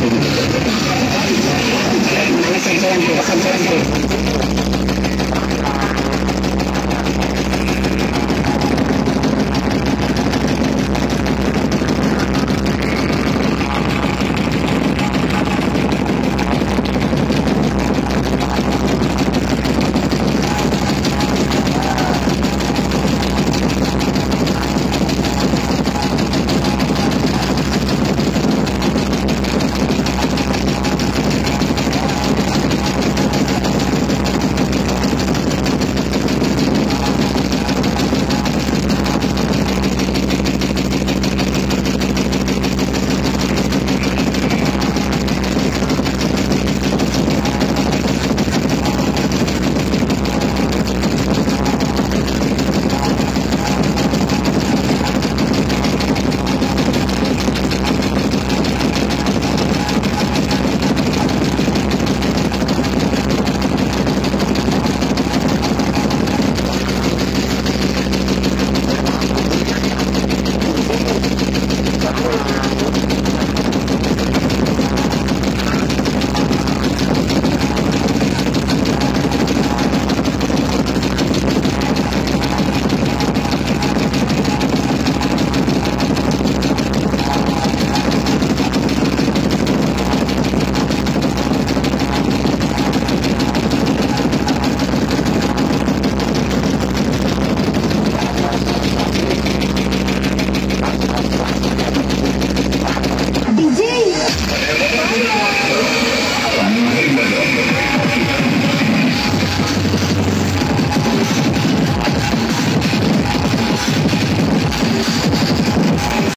segundos.